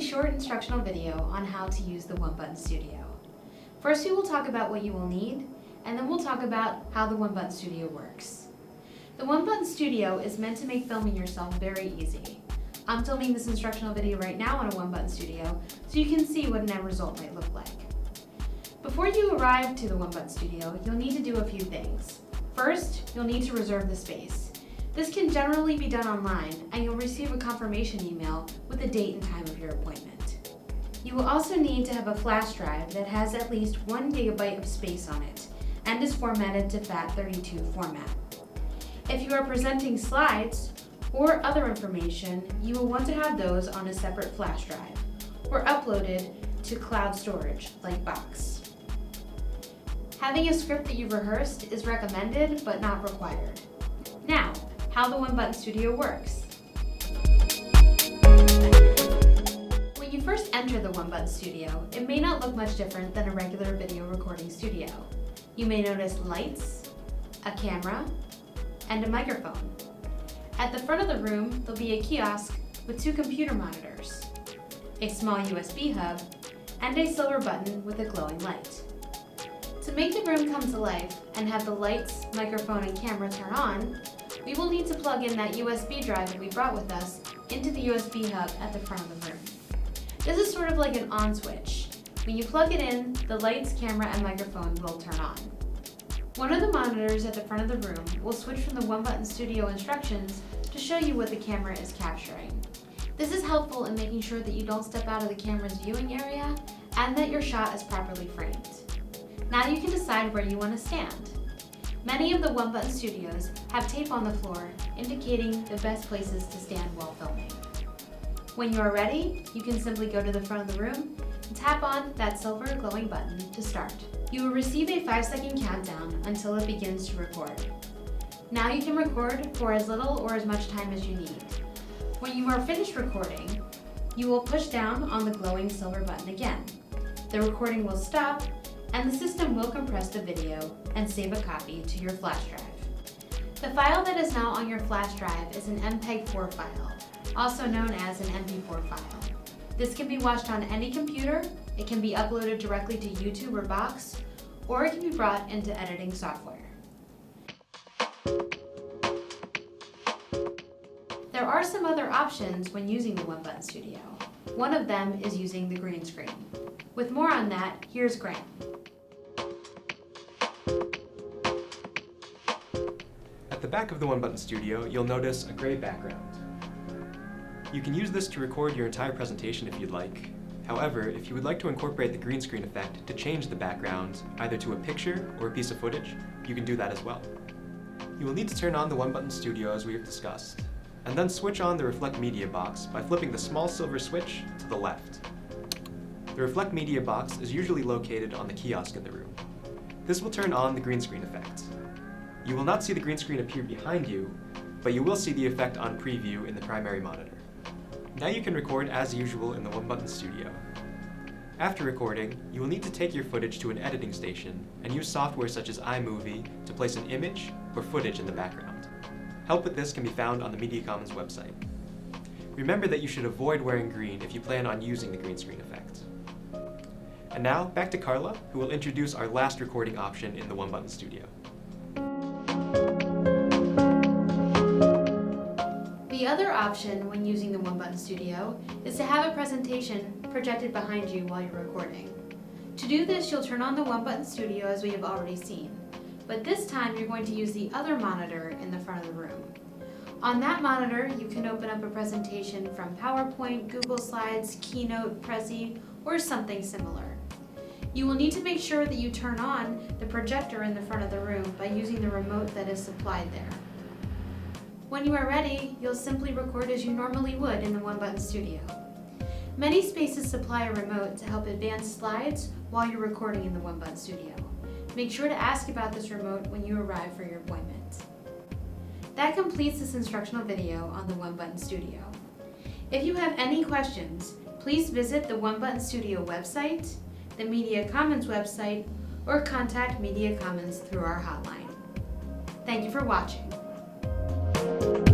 short instructional video on how to use the One Button Studio. First we will talk about what you will need, and then we'll talk about how the One Button Studio works. The One Button Studio is meant to make filming yourself very easy. I'm filming this instructional video right now on a One Button Studio, so you can see what an end result might look like. Before you arrive to the One Button Studio, you'll need to do a few things. First, you'll need to reserve the space. This can generally be done online, and you'll receive a confirmation email with the date and time of your appointment. You will also need to have a flash drive that has at least one gigabyte of space on it, and is formatted to FAT32 format. If you are presenting slides or other information, you will want to have those on a separate flash drive, or uploaded to cloud storage, like Box. Having a script that you've rehearsed is recommended, but not required. Now, how the One Button Studio works. When you first enter the One Button Studio, it may not look much different than a regular video recording studio. You may notice lights, a camera, and a microphone. At the front of the room, there'll be a kiosk with two computer monitors, a small USB hub, and a silver button with a glowing light. To make the room come to life and have the lights, microphone, and camera turn on, we will need to plug in that USB drive that we brought with us into the USB hub at the front of the room. This is sort of like an on switch. When you plug it in, the lights, camera, and microphone will turn on. One of the monitors at the front of the room will switch from the One Button Studio instructions to show you what the camera is capturing. This is helpful in making sure that you don't step out of the camera's viewing area and that your shot is properly framed. Now you can decide where you want to stand. Many of the One Button Studios have tape on the floor indicating the best places to stand while filming. When you are ready, you can simply go to the front of the room and tap on that silver glowing button to start. You will receive a 5 second countdown until it begins to record. Now you can record for as little or as much time as you need. When you are finished recording, you will push down on the glowing silver button again. The recording will stop and the system will compress the video and save a copy to your flash drive. The file that is now on your flash drive is an MPEG-4 file, also known as an MP4 file. This can be watched on any computer, it can be uploaded directly to YouTube or Box, or it can be brought into editing software. There are some other options when using the One Button Studio. One of them is using the green screen. With more on that, here's Graham. Back of the One Button Studio, you'll notice a gray background. You can use this to record your entire presentation if you'd like. However, if you would like to incorporate the green screen effect to change the background, either to a picture or a piece of footage, you can do that as well. You will need to turn on the One Button Studio as we have discussed, and then switch on the Reflecmedia box by flipping the small silver switch to the left. The Reflecmedia box is usually located on the kiosk in the room. This will turn on the green screen effect. You will not see the green screen appear behind you, but you will see the effect on preview in the primary monitor. Now you can record as usual in the One Button Studio. After recording, you will need to take your footage to an editing station and use software such as iMovie to place an image or footage in the background. Help with this can be found on the Media Commons website. Remember that you should avoid wearing green if you plan on using the green screen effect. And now, back to Carla, who will introduce our last recording option in the One Button Studio. Other option when using the One Button Studio is to have a presentation projected behind you while you're recording. To do this, you'll turn on the One Button Studio as we have already seen, but this time you're going to use the other monitor in the front of the room. On that monitor, you can open up a presentation from PowerPoint, Google Slides, Keynote, Prezi, or something similar. You will need to make sure that you turn on the projector in the front of the room by using the remote that is supplied there. When you are ready, you'll simply record as you normally would in the One Button Studio. Many spaces supply a remote to help advance slides while you're recording in the One Button Studio. Make sure to ask about this remote when you arrive for your appointment. That completes this instructional video on the One Button Studio. If you have any questions, please visit the One Button Studio website, the Media Commons website, or contact Media Commons through our hotline. Thank you for watching you